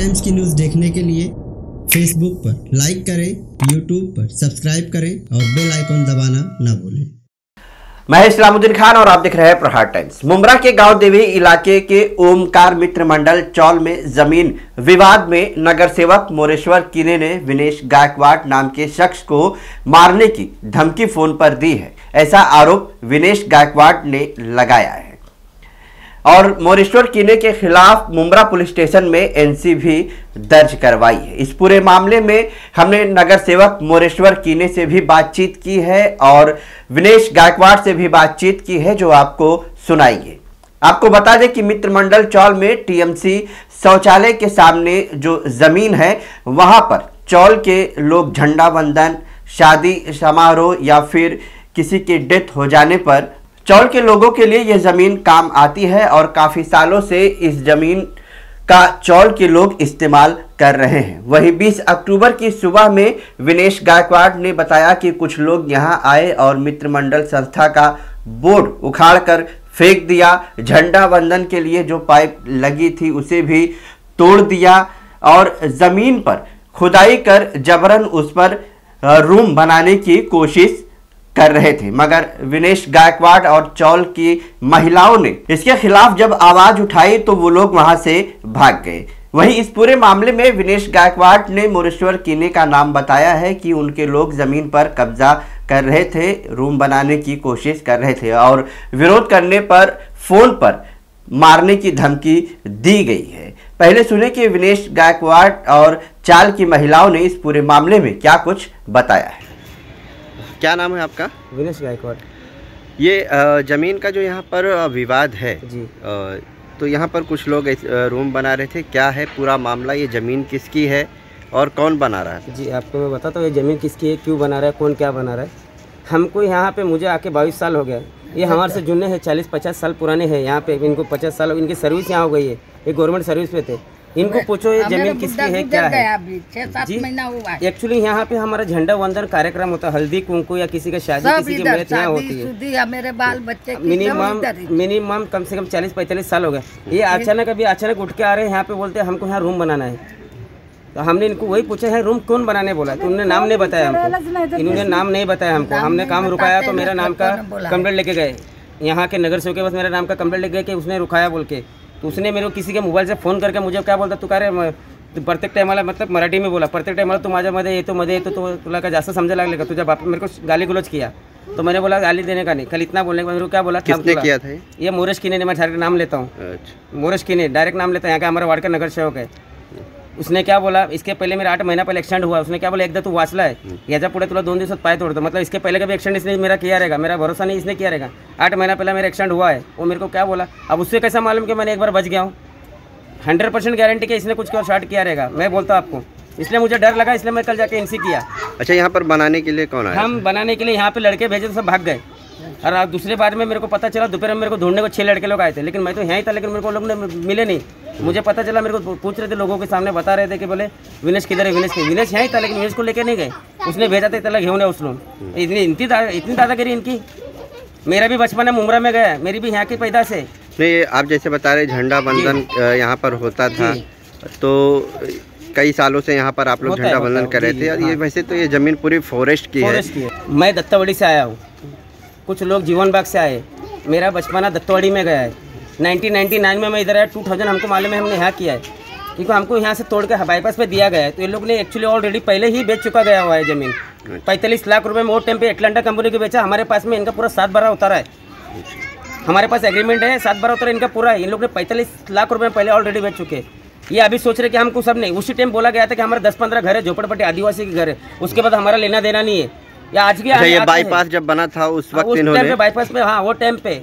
Times की news देखने के लिए फेसबुक पर लाइक करें यूट्यूब पर सब्सक्राइब करें और बेल आइकॉन दबाना ना भूलें। मैं इस्लामुद्दीन खान और आप देख रहे हैं प्रहार टाइम्स। मुमरा के गाँव देवी इलाके के ओमकार मित्र मंडल चौल में ज़मीन विवाद में नगर सेवक मोरेश्वर किने ने विनेश गायकवाड़ नाम के शख्स को मारने की धमकी फ़ोन पर दी है। ऐसा आरोप विनेश गायकवाड़ ने लगाया है। और मोरेश्वर किने के खिलाफ मुमरा पुलिस स्टेशन में एनसी भी दर्ज करवाई है। इस पूरे मामले में हमने नगर सेवक मोरेश्वर कीने से भी बातचीत की है और विनेश गायकवाड़ से भी बातचीत की है, जो आपको सुनाएँगे। आपको बता दें कि मित्र मंडल चौल में टीएमसी शौचालय के सामने जो ज़मीन है, वहाँ पर चौल के लोग झंडा बंधन शादी समारोह या फिर किसी की डेथ हो जाने पर चौल के लोगों के लिए यह ज़मीन काम आती है और काफ़ी सालों से इस ज़मीन का चौल के लोग इस्तेमाल कर रहे हैं। वहीं 20 अक्टूबर की सुबह में विनेश गायकवाड़ ने बताया कि कुछ लोग यहाँ आए और मित्र मंडल संस्था का बोर्ड उखाड़कर फेंक दिया। झंडा बंधन के लिए जो पाइप लगी थी उसे भी तोड़ दिया और ज़मीन पर खुदाई कर जबरन उस पर रूम बनाने की कोशिश कर रहे थे। मगर विनेश गायकवाड़ और चौल की महिलाओं ने इसके खिलाफ जब आवाज़ उठाई तो वो लोग वहाँ से भाग गए। वहीं इस पूरे मामले में विनेश गायकवाड़ ने मोरेश्वर किने का नाम बताया है कि उनके लोग ज़मीन पर कब्जा कर रहे थे, रूम बनाने की कोशिश कर रहे थे और विरोध करने पर फ़ोन पर मारने की धमकी दी गई है। पहले सुने कि विनेश गायकवाड़ और चाल की महिलाओं ने इस पूरे मामले में क्या कुछ बताया है। क्या नाम है आपका? विनेश गायकवाड़। ये ज़मीन का जो यहाँ पर विवाद है जी। तो यहाँ पर कुछ लोग रूम बना रहे थे। क्या है पूरा मामला? ये ज़मीन किसकी है और कौन बना रहा है? जी आपको मैं बताता हूँ ये ज़मीन किसकी है क्यों बना रहा है कौन क्या बना रहा है। हमको यहाँ पे मुझे आके बाईस साल हो गया। ये हमारे से जुड़ने हैं चालीस पचास साल पुराने हैं यहाँ पे। इनको पचास साल इनकी सर्विस यहाँ हो गई है। ये गवर्नमेंट सर्विस पे थे। इनको पूछो ये ज़मीन किसकी है क्या है? जी। महीना हुआ है। एक्चुअली यहाँ पे हमारा झंडा वंदन कार्यक्रम होता है हल्दी कुंकू या किसी का शादी किसी की मृत यहाँ होती है। मेरे बाल बच्चे मिनिमम मिनिमम कम से कम चालीस पैंतालीस साल हो गए। ये अचानक अभी अचानक उठ के आ रहे हैं यहाँ पे बोलते हैं हमको यहाँ रूम बनाना है। तो हमने इनको वही पूछा है रूम कौन बनाने बोला? तो उन्होंने नाम नहीं बताया हमको। इन्होंने नाम नहीं बताया हमको। हमने काम रुकाया तो मेरा नाम का कंप्लेंट लेके गए। यहाँ के नगर सेवक के पास मेरा नाम का कंप्लेंट लेके गए कि उसने रुकाया बोल के। तो उसने मेरे को किसी के मोबाइल से फ़ोन करके मुझे क्या बोलता तू कह रे तो प्रत्येक टायमाला मतलब मराठी में बोला प्रत्येक टाइम टायमाला तू ये तो मध्ये येतो तो तुला का जास्त समजा लागले का? तुझ्या बाप मेरे को गाली गुलोच किया. तो मैंने बोला गाली देने का नहीं कल इतना बोलने के बाद मेरे को क्या बोला किसने किया था ये? ये मोरेश किने ने मैं डायरेक्ट नाम लेता हूँ। अच्छा। मोरेश किने डायरेक्ट नाम लेता है यहाँ का हमारा वाड़का नगर सेवक है। उसने क्या बोला इसके पहले मेरा आठ महीना पहले एक्सटेंड हुआ उसने क्या बोला एकदा तू वाचला आहे याच्या पुढे तुला दोन दिवसात पाय तोड़तो मतलब इसके पहले का भी एक्सटेंड इसने मेरा किया रहेगा मेरा भरोसा नहीं इसने किया रहेगा। आठ महीना पहले मेरा एक्सटेंड हुआ है वो मेरे को क्या बोला? अब उससे कैसा मालूम कि मैंने एक बार बच गया हूँ? हंड्रेड परसेंट गारंटी के इसने कुछ और शॉर्ट किया रहेगा मैं बोलता हूँ आपको। इसलिए मुझे डर लगा इसलिए मैं कल जाके इनसी किया। अच्छा यहाँ पर बनाने के लिए कौन आया हम बनाने के लिए यहाँ पे लड़के भेजे तो सब भाग गए। और दूसरे बार में मेरे को पता चला दोपहर में मेरे को ढूँढने को छह लड़के लोग आए थे लेकिन मैं तो यहाँ ही था लेकिन मेरे को लोग ने मिले नहीं। मुझे पता चला मेरे को पूछ रहे थे लोगों के सामने बता रहे थे कि बोले विनेश किधर है विनेश विनेश यहाँ ही था लेकिन विनेश को लेके नहीं गए। उसने भेजा था त्याला घेऊन है उसने इतनी इतनी इतनी दादागिरी इनकी। मेरा भी बचपन है मुमरा में गया मेरी भी यहाँ की पैदाश है। नहीं आप जैसे बता रहे झंडा बंधन यहाँ पर होता था। तो कई सालों से यहाँ पर आप लोग झंडा बंधन कर रहे थे। और ये हाँ। वैसे तो ये ज़मीन पूरी फॉरेस्ट की है। मैं दत्तावड़ी से आया हूँ। कुछ लोग जीवन बाग से आए। मेरा बचपना दत्तवाड़ी में गया है। 1999 में मैं इधर आया 2000 हमको मालूम है हमने यहाँ किया है। क्योंकि हमको यहाँ से तोड़ के बाईपास पे दिया गया है। तो ये लोग ने एक्चुअली ऑलरेडी पहले ही बेच चुका गया हुआ है ज़मीन। पैंतालीस लाख रुपए में वो टाइम पे एटलांटा कंपनी को बेचा। हमारे पास में इनका पूरा सात बारह उतारा है। हमारे पास एग्रीमेंट है सात बारह उतारा इनका पूरा है। इन लोग ने पैंतालीस लाख रुपये पहले ऑलरेडी बेच चुके हैं। ये अभी सोच रहे कि हमको सब नहीं। उसी टाइम बोला गया था कि हमारे दस पंद्रह घर है झोपड़पट्टी आदिवासी के घर है। उसके बाद हमारा लेना देना नहीं है। या आज भी अच्छा ये बाईपास जब बना था उस हाँ, वक्त इन्होंने पे बाईपास में हाँ वो टाइम पे।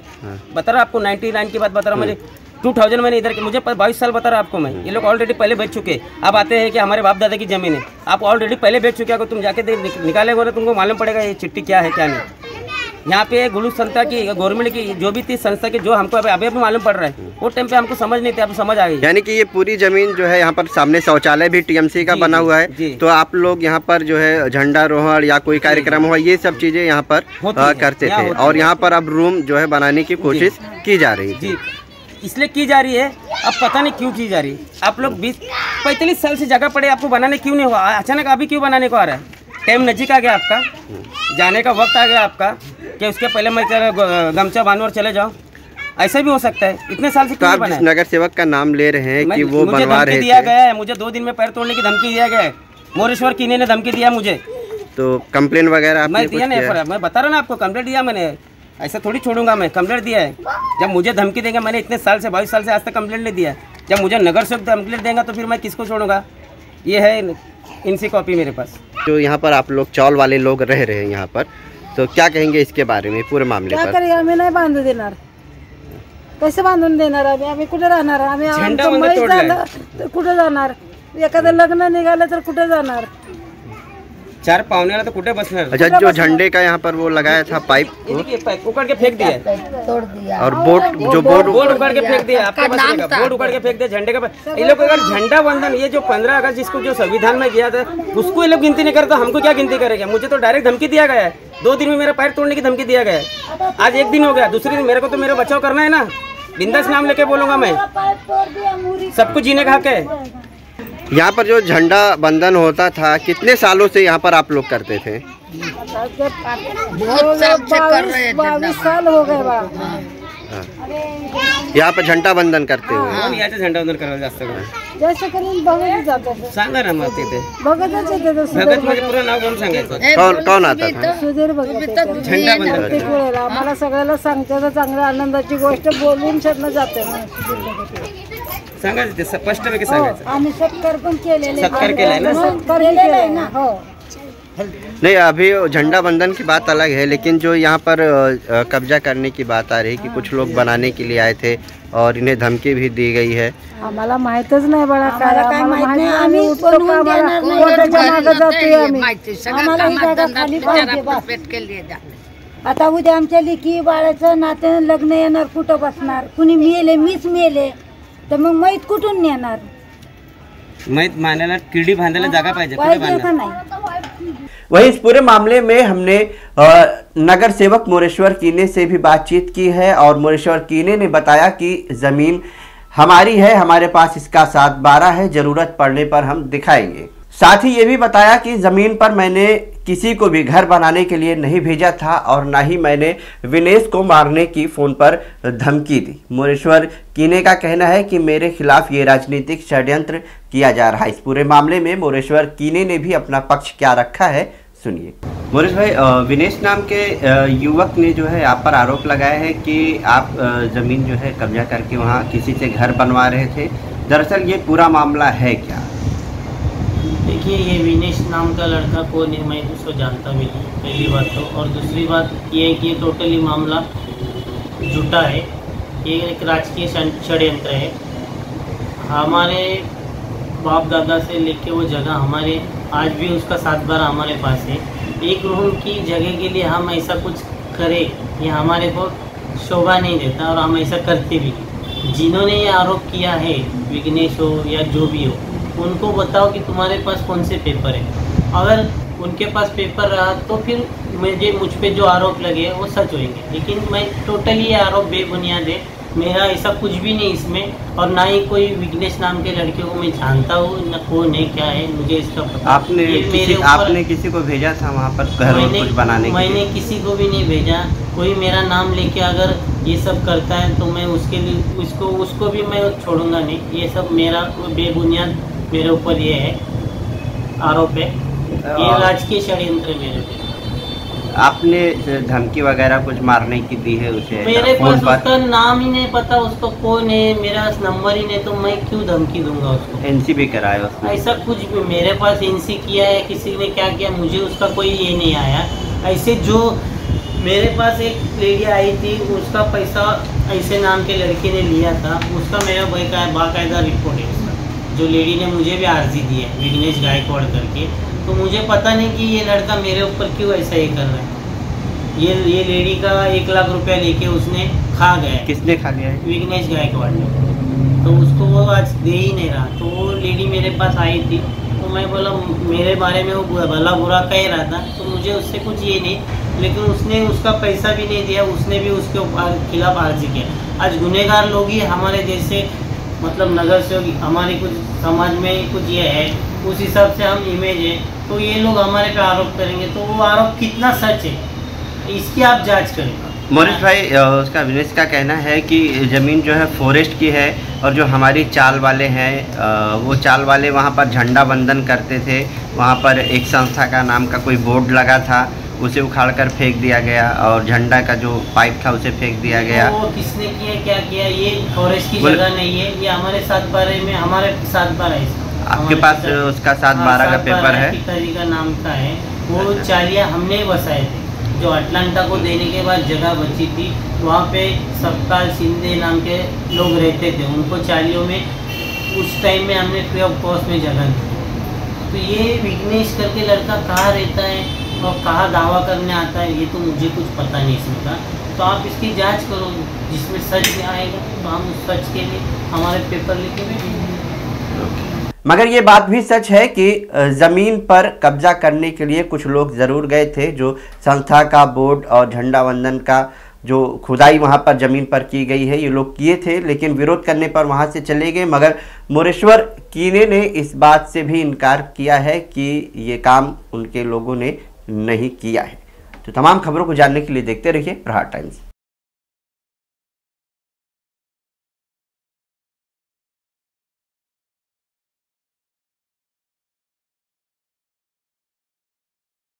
बता रहा आपको 99 की बात बता रहा हूँ मुझे 2000 मैंने इधर के मुझे बाईस साल बता रहा आपको मैं। ये लोग ऑलरेडी पहले बेच चुके आप अब आते हैं कि हमारे बाप दादा की ज़मीन है। आप ऑलरेडी पहले बेच चुके हो अगर तुम जाके देख- बोले तुमको मालूम पड़ेगा ये चिट्ठी क्या है क्या नहीं। यहाँ पे गुरु संस्था की गवर्नमेंट की जो भी थी संस्था की जो हमको अभी अभी मालूम पड़ रहा है वो टाइम पे हमको समझ नहीं थी अब समझ आ गई। यानी कि ये पूरी ज़मीन जो है यहाँ पर सामने शौचालय भी टीएमसी का बना हुआ है। तो आप लोग यहाँ पर जो है झंडारोहण या कोई कार्यक्रम हुआ ये सब चीज़ें यहाँ पर करते थे। और यहाँ पर अब रूम जो है बनाने की कोशिश की जा रही है इसलिए की जा रही है अब पता नहीं क्यों की जा रही। है आप लोग बीस पैंतालीस साल से जगह पड़े आपको बनाने क्यों नहीं हुआ? अचानक अभी क्यों बनाने को आ रहा है? टाइम नजीक आ गया आपका जाने का वक्त आ गया आपका। कि उसके पहले मैं गमछा बांधो और चले जाओ ऐसा भी हो सकता है। इतने साल से तो आप जिस बना? नगर सेवक का नाम ले रहे हैं कि वो मुझे धमकी दिया गया है। मुझे दो दिन में पैर तोड़ने की धमकी दिया गया है। मोरेश्वर कीने ने धमकी दिया मुझे। तो कंप्लेन वगैरह मैं दिया नहीं? मैं बता रहा ना आपको कंप्लेंट दिया मैंने। ऐसा थोड़ी छोड़ूँगा मैं कंप्लेंट दिया है। जब मुझे धमकी देंगे मैंने इतने साल से बाईस साल से आज तक कंप्लेंट नहीं दिया जब मुझे नगर सेवक कंप्लेंट देंगे तो फिर मैं किसको छोड़ूँगा? ये है इनसी कॉपी मेरे पास। जो यहाँ पर आप लोग चौल वाले लोग रह रहे हैं यहाँ पर तो क्या कहेंगे इसके बारे में पूरे मामले काय पर? करेल आम्ही नाही बांधू देणार. कसं बांधून देणार आम्ही? आम्ही कुठे राहणार? आम्ही झेंडा आमचं वंदन मैस तोडलाय. झालं तर कुठे जाणार? एखादं लग्न निघालं कुछ कुठे जाणार? चार पाहुण्याला तर कुठे बसणार अच्छा जो झंडे का यहाँ पर वो लगाया था पाइप ये देखिए, उकड़ के फेंक दिया। है। तोड़ दिया। और बोट जो बोर्ड बोर्ड उकड़ के फेंक दिया। आपके का पास रहेगा। उकड़ के फेंक दिया झंडे का ये लोग अगर झंडा वंदन ये जो पंद्रह अगस्त जिसको जो संविधान में किया था उसको ये लोग गिनती नहीं करते हमको क्या गिनती करेगा? मुझे तो डायरेक्ट धमकी दिया गया है। दो दिन में मेरा पैर तोड़ने की धमकी दिया गया है। आज एक दिन हो गया दूसरे दिन मेरे को तो मेरा बचाव करना है ना? बिंदास नाम लेके बोलूँगा मैं। सबको जीने का हक है। यहाँ पर जो झंडा बंधन होता था कितने सालों से यहाँ पर आप लोग करते थे? बहुत साल से कर रहे हैं झंडा हो गए यहाँ पर झंडा बंधन करते हुए। झंडा वंदन करायला जास्त करून जास्त करून बघतच जातात सांगा ना मग तिथे बघतच येते तो भगत सुधीर म्हणजे पूर्ण नाव कोण सांगायचं आता बुद्धी झंडा आहे ना. बंद प्रत्येक वेळेला आम्हाला सगळ्याला सांगते तर चांगल्या आनंदाची गोष्ट बोलून छान जाते सुधीर भगत. सांगायचं ते स्पष्टपैकी सांगायचं. आम्ही सत्कार पण केलेले. सत्कार केलाय ना? सत्कार ना? हो. नहीं अभी झंडा बंधन की बात अलग है लेकिन जो यहाँ पर कब्जा करने की बात आ रही है कि कुछ लोग बनाने के लिए आए थे और इन्हें धमकी भी दी गई है। आम्हाला माहितच नाही बळा काय आम्हाला माहित माहित नाही, नाही. आम्ही आम्ही उठतो बनवून का आम्हाला देणार नाही. कोर्टाच्या घरी मागे जाते, जातोय आम्ही? आम्हाला ही जागा खाली पाहिजे बस. पेट केली आहे जाते. आता उद्या आमच्या लिखी बाळाचं नाते लग्न येणार कुठं बसणार? कुणी मेले मीच मेले. तर मग मैत कुठून नेणार? मैत मानायला किडी बांधायला जागा पाहिजे कुठे पाहिजे बांधणार? का नाही? वहीं इस पूरे मामले में हमने अ, नगर सेवक मोरेश्वर कीने से भी बातचीत की है और मोरेश्वर कीने ने बताया कि ज़मीन हमारी है हमारे पास इसका सात बारह है ज़रूरत पड़ने पर हम दिखाएँगे। साथ ही ये भी बताया कि ज़मीन पर मैंने किसी को भी घर बनाने के लिए नहीं भेजा था और ना ही मैंने विनेश को मारने की फ़ोन पर धमकी दी। मोरेश्वर कीने का कहना है कि मेरे खिलाफ ये राजनीतिक षड्यंत्र किया जा रहा है। इस पूरे मामले में मोरेश्वर कीने ने भी अपना पक्ष क्या रखा है, सुनिए। मोरेश भाई विनेश नाम के युवक ने जो है आप पर आरोप लगाया है कि आप ज़मीन जो है कब्जा करके वहाँ किसी से घर बनवा रहे थे। दरअसल ये पूरा मामला है क्या? देखिए, ये विनेश नाम का लड़का कौन है, मैं उसको जानता भी नहीं, पहली बात तो। और दूसरी बात ये है कि ये टोटली मामला झूठा है। ये एक राजकीय षडयंत्र है। हमारे बाप दादा से लेके वो जगह हमारे, आज भी उसका सात बार हमारे पास है। एक रूम की जगह के लिए हम ऐसा कुछ करें, ये हमारे को शोभा नहीं देता और हम ऐसा करते भी जिन्होंने ये आरोप किया है, विघ्नेश हो या जो भी हो उनको बताओ कि तुम्हारे पास कौन से पेपर है। अगर उनके पास पेपर रहा तो फिर मुझे मुझ पर जो आरोप लगे वो सच होंगे लेकिन मैं टोटली ये आरोप बेबुनियाद है। मेरा ऐसा कुछ भी नहीं इसमें और ना ही कोई विघ्नेश नाम के लड़के को मैं जानता हूँ न कौन है क्या है मुझे इसका पता आपने किसी आपने किसी को भेजा था वहाँ पर घर मैंने कुछ बनाने मैंने किसी को भी नहीं भेजा। कोई मेरा नाम लेके अगर ये सब करता है तो मैं उसके लिए उसको उसको भी मैं छोड़ूँगा नहीं। ये सब मेरा बेबुनियाद मेरे ऊपर ये है आरोप है ये राजकीय षड्यंत्र है मेरे पे। आपने धमकी वगैरह कुछ मारने की दी है उसे? मेरे पास उसका नाम ही नहीं पता उसको कौन है मेरा नंबर ही नहीं तो मैं क्यों धमकी दूँगा उसको? एनसी भी कराया उसने। ऐसा कुछ भी मेरे पास इनसी किया है किसी ने क्या किया मुझे उसका कोई ये नहीं आया। ऐसे जो मेरे पास एक लेडी आई थी उसका पैसा ऐसे नाम के लड़के ने लिया था उसका मेरा बाकायदा रिपोर्ट है। जो लेडी ने मुझे भी आर्जी दी है विघ्नेश गायकवाड़ करके तो मुझे पता नहीं कि ये लड़का मेरे ऊपर क्यों ऐसा ये कर रहा है। ये ये लेडी का एक लाख रुपया लेके उसने खा गया है। किसने खा लिया है? विघ्नेश गायकवाड़ ने। तो उसको वो आज दे ही नहीं रहा। तो वो लेडी मेरे पास आई थी तो मैं बोला मेरे बारे में वो भला बुरा कह रहा था तो मुझे उससे कुछ ये नहीं लेकिन उसने उसका पैसा भी नहीं दिया उसने भी उसके खिलाफ अर्जी किया। आज गुनहगार लोग ही हमारे जैसे मतलब नगर सेवक हमारे कुछ समाज में कुछ ये है, उस हिसाब से हम इमेज है। तो ये लोग हमारे पे आरोप करेंगे तो वो आरोप कितना सच है? इसकी आप जाँच करें। मोरिश भाई उसका विनेश का कहना है कि ज़मीन जो है फॉरेस्ट की है और जो हमारी चाल वाले हैं वो चाल वाले वहाँ पर झंडा बंदन करते थे। वहाँ पर एक संस्था का नाम का कोई बोर्ड लगा था। उसे उखाड़ कर फेंक दिया गया और झंडा का जो पाइप था उसे फेंक दिया गया। वो किसने किया क्या किया ये फॉरेस्ट की जगह नहीं है ये हमारे सात बारह में हमारे सात बारह आपके पास उसका सात हाँ, बारह का पेपर है? पिताजी का नाम का है। वो अच्छा। चालिया हमने बसाए थे। जो अटलांटा को देने के बाद जगह बची थी वहाँ पे सपकाल सिंधे नाम के लोग रहते थे। उनको चालियों में उस टाइम में हमने फ्री ऑफ़ कॉस्ट में जगह दी। तो ये विघ्नेश करके लड़का कहाँ रहता है? और कहाँ दावा करने आता है, ये तो मुझे कुछ पता नहीं इसमें का। तो आप इसकी जाँच करो, जिसमें सच आएगा तो हम उस सच के लिए, हमारे पेपर लेके बैठेंगे मगर ये बात भी सच है कि ज़मीन पर कब्जा करने के लिए कुछ लोग ज़रूर गए थे, जो संस्था का, बोर्ड और झंडा वंदन का, जो खुदाई वहाँ पर ज़मीन पर की गई है, ये लोग किए थे, लेकिन विरोध करने पर वहाँ से चले गए। मगर मोरेश्वर कीने ने इस बात से भी इनकार किया है कि ये काम उनके लोगों ने नहीं किया है। तो तमाम खबरों को जानने के लिए देखते रहिए प्रहार टाइम्स।